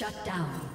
Shut down.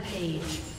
Rampage.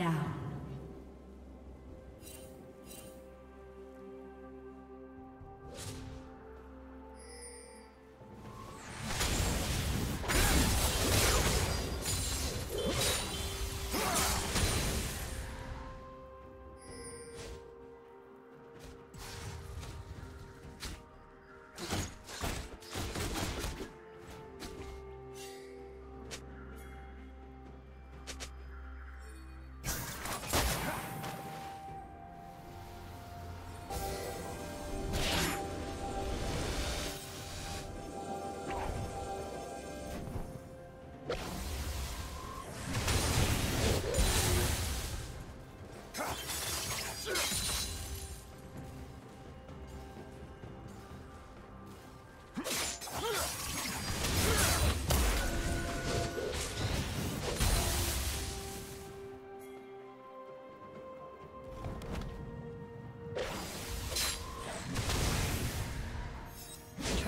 down.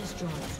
Destroyed.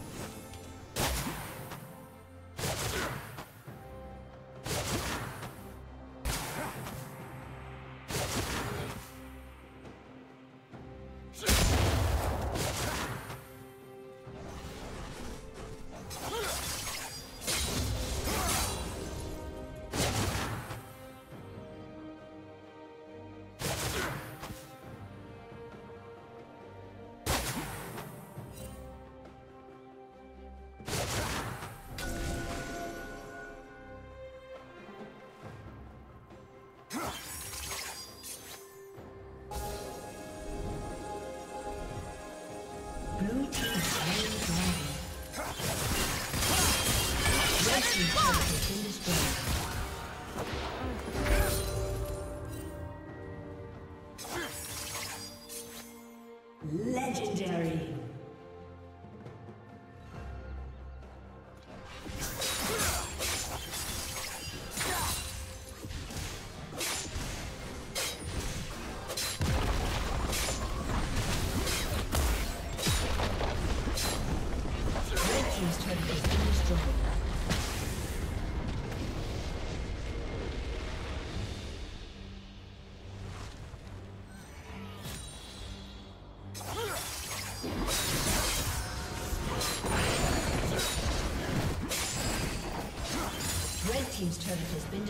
Legendary.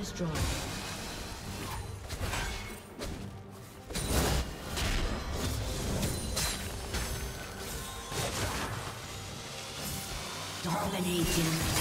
Destroyed. Dominating.